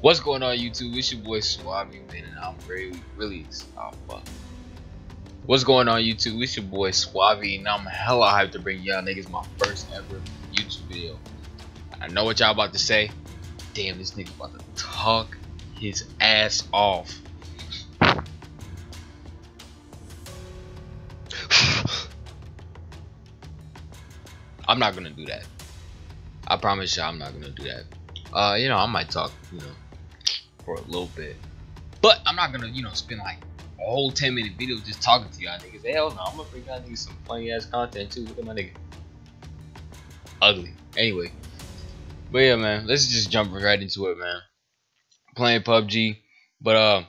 What's going on YouTube? It's your boy Suave man and I'm really really oh fuck. What's going on YouTube? It's your boy Suave and I'm hella hyped to bring y'all niggas my first ever YouTube video. I know what y'all about to say. Damn this nigga about to talk his ass off. I'm not gonna do that. I promise y'all, I'm not gonna do that. Uh, you know, I might talk, you know, for a little bit. But I'm not gonna, you know, spend like a whole 10 minute video just talking to y'all niggas. Hell no, I'm gonna bring y'all niggas some funny ass content too. Look at my nigga. Ugly. Anyway. But yeah, man, let's just jump right into it, man. Playing PUBG. But, uh,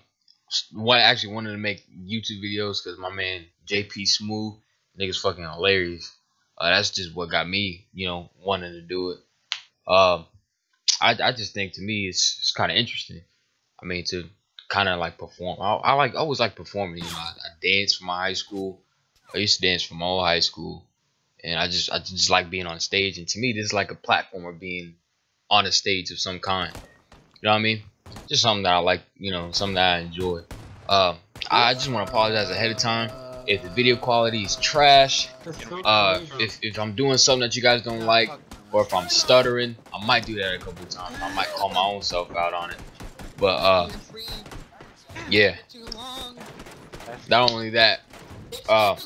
one actually wanted to make YouTube videos because my man JP Smooth, niggas fucking hilarious. Uh, that's just what got me, you know, wanting to do it. Um, I, I just think to me it's, it's kind of interesting. I mean, to kind of like perform. I, I like always like performing. You know, I, I dance from my high school. I used to dance from my old high school, and I just I just like being on stage. And to me, this is like a platform of being on a stage of some kind. You know what I mean? Just something that I like. You know, something that I enjoy. Um, I just want to apologize ahead of time if the video quality is trash. Uh, if if I'm doing something that you guys don't like, or if I'm stuttering, I might do that a couple times. I might call my own self out on it. But uh, yeah. Not only that, uh,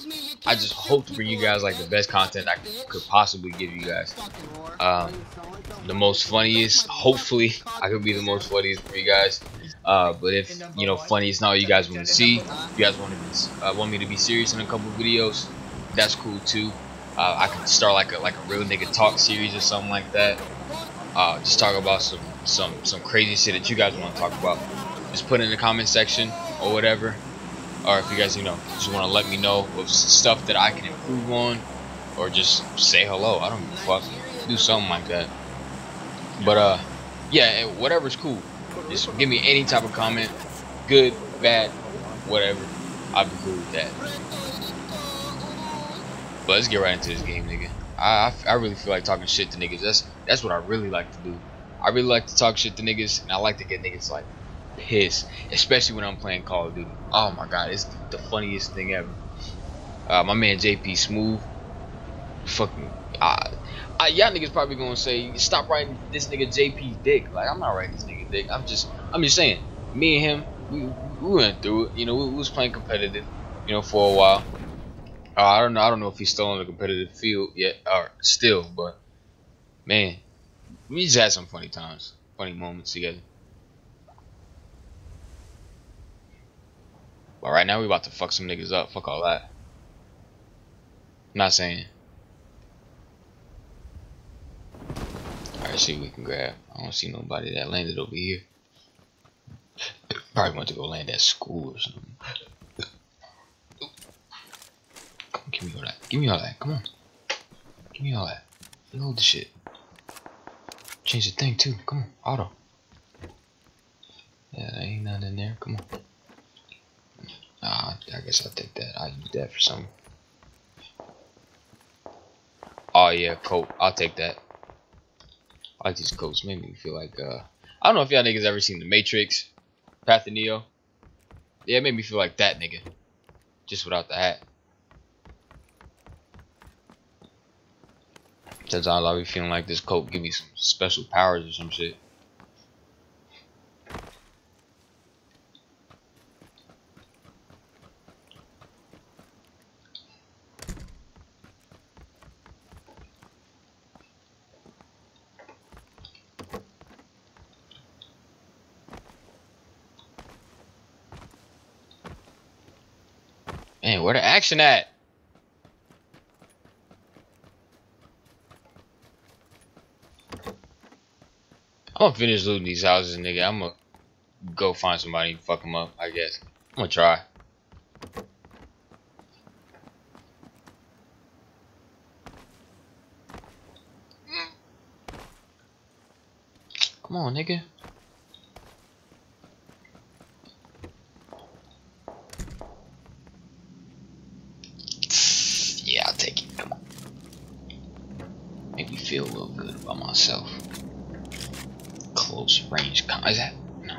I just hope to bring you guys like the best content I could possibly give you guys. Um, the most funniest. Hopefully, I could be the most funniest for you guys. Uh, but if you know funny is not what you guys want to see, if you guys want to uh, want me to be serious in a couple videos, that's cool too. Uh, I could start like a like a real nigga talk series or something like that. Uh, just talk about some some some crazy shit that you guys want to talk about. Just put it in the comment section or whatever. Or if you guys you know just want to let me know of stuff that I can improve on, or just say hello. I don't fuck. Do something like that. But uh, yeah, whatever's cool. Just give me any type of comment, good, bad, whatever. I'd be cool with that. But let's get right into this game, nigga. I, I, I really feel like talking shit to niggas. That's that's what I really like to do. I really like to talk shit to niggas, and I like to get niggas like pissed, especially when I'm playing Call of Duty. Oh my god, it's the, funniest thing ever. Uh, my man JP Smooth, fucking, uh, uh, y'all niggas probably gonna say, stop writing this nigga JP dick. Like I'm not writing this nigga dick. I'm just, I'm just saying, me and him, we, we went through it. You know, we, we was playing competitive, you know, for a while. Uh, I don't know. I don't know if he's still in the competitive field yet, or still, but man, we just had some funny times, funny moments together. But right now we about to fuck some niggas up. Fuck all that. I'm not saying. Alright, see we can grab. I don't see nobody that landed over here. Probably went to go land at school or something. Come, Give me all that. Give me all that. Come on. Give me all that. Load the shit. Change the thing too. Come on. Auto. Yeah, ain't nothing in there. Come on. Nah, I guess I'll take that. I'll use that for something. Oh yeah, coat. I'll take that. I like these coats. Made me feel like uh I don't know if y'all niggas ever seen The Matrix, Path of Neo. Yeah, it made me feel like that nigga. Just without the hat. Sometimes I'll be feeling like this coat give me some special powers or some shit. Man, where the action at? I'm gonna finish looting these houses, nigga. I'm gonna go find somebody and fuck them up, I guess. I'm gonna try. Come on, nigga. Yeah, I'll take it. Come on. Make me feel a little good about myself close range. Is that no?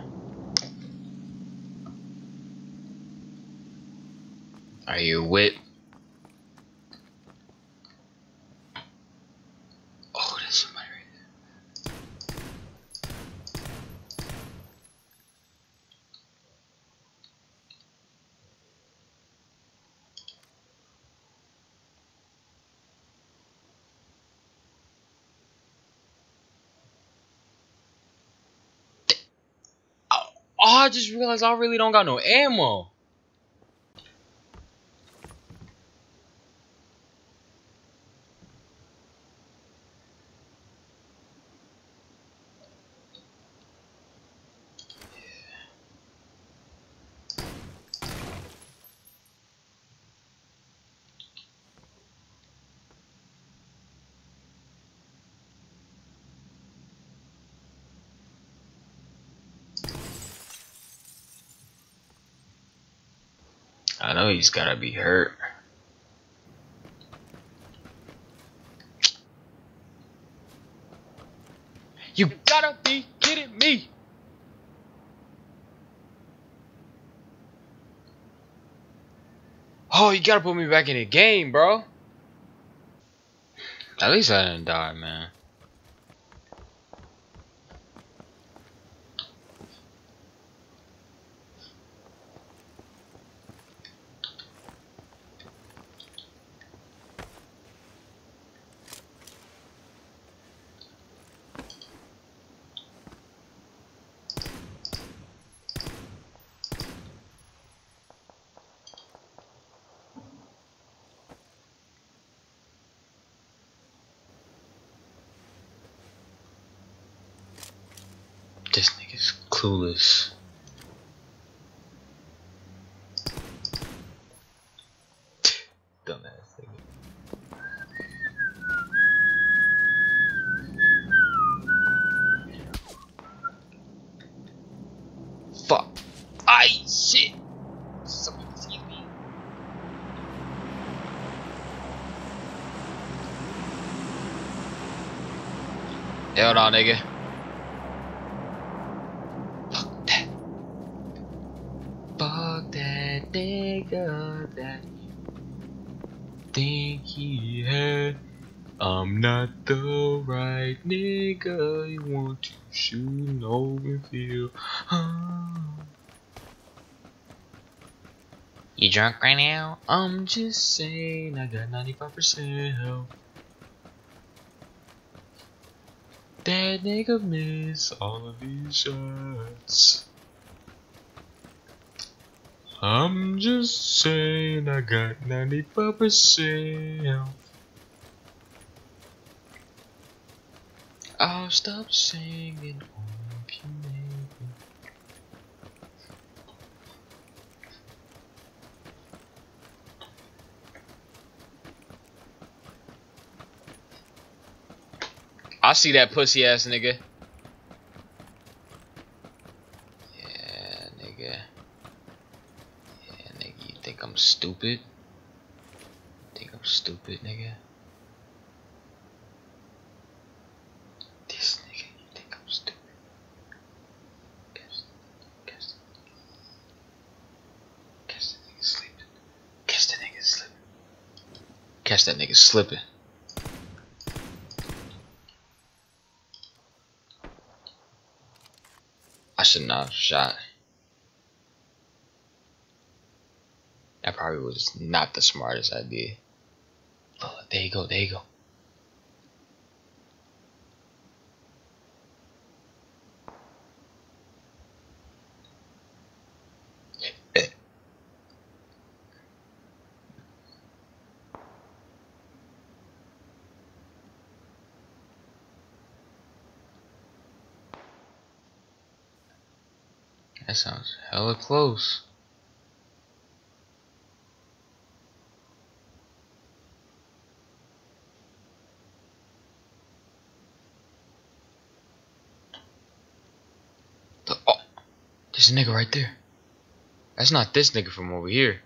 Are you with I just realized I really don't got no ammo. I know he's gotta be hurt. You gotta be kidding me! Oh, you gotta put me back in the game, bro. At least I didn't die, man. This nigga's clueless. Dumbass nigga. Fuck. I shit. Somebody see me. Hell no, nigga. Fuck that. Fuck that nigga that you think he had. I'm not the right nigga you want to shoot, and feel. You drunk right now? I'm just saying, I got 95% health. That nigga missed all of these shots. I'm just saying, I got 95% health. I'll stop singing if you. I see that pussy ass nigga. Yeah, nigga. Yeah, nigga, you think I'm stupid? Think I'm stupid, nigga? This nigga, you think I'm stupid? Guess, guess, guess the nigga sleeping. Guess the nigga sleeping. Catch that nigga slipping. I should not have shot. That probably was not the smartest idea. Oh, there you go, there you go. That sounds hella close. The, oh, there's a nigga right there. That's not this nigga from over here.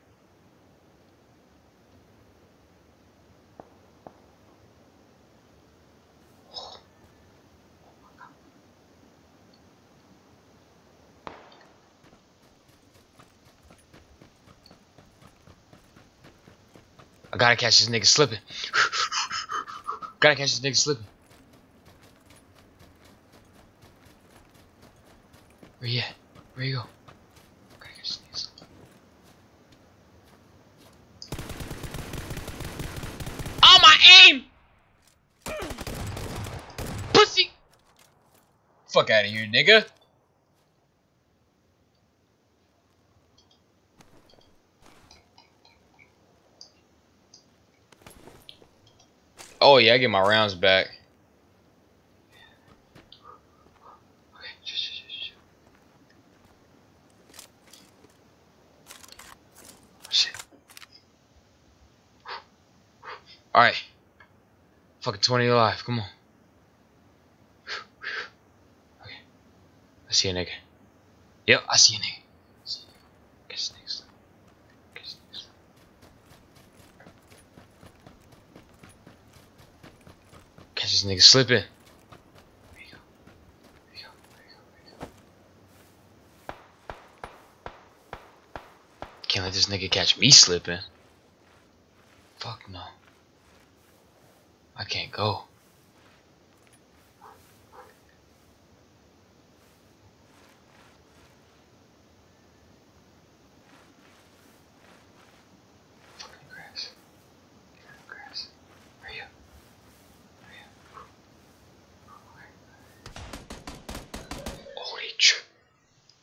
I gotta catch this nigga slipping. gotta catch this nigga slipping. Where at? Where you go? This nigga. Oh my aim! Pussy! Fuck out of here, nigga. Oh yeah, I get my rounds back. Okay, shh, shh, shh, shh. Shit. Alright. Fucking 20 alive, come on. Okay. I see a nigga. Yep, I see a nigga. Slim. Catch this nigga slipping. Can't let this nigga catch me slipping. Fuck no. I can't go.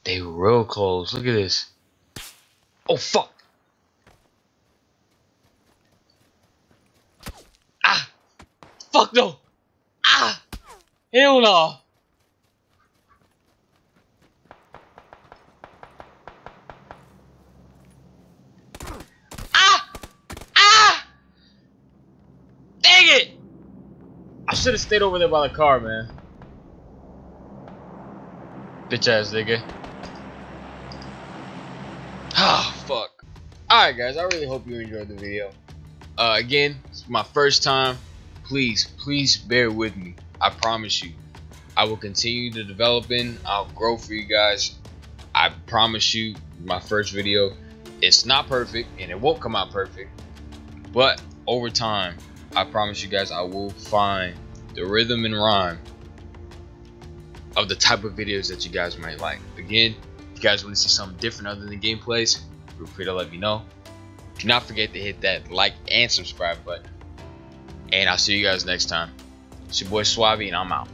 They real close. Look at this. Oh fuck. Ah. Fuck no. Ah. Hell no. Ah. Ah. Dang it. I should have stayed over there by the car, man. Bitch ass nigga. Ah, fuck. Alright, guys, I really hope you enjoyed the video. Uh, again, it's my first time. Please, please bear with me. I promise you. I will continue to develop in. I'll grow for you guys. I promise you, my first video, it's not perfect and it won't come out perfect. But over time, I promise you guys, I will find the rhythm and rhyme of the type of videos that you guys might like. Again, if you guys want to see something different other than gameplays, feel free to let me know. Do not forget to hit that like and subscribe button. And I'll see you guys next time. It's your boy Suave, and I'm out.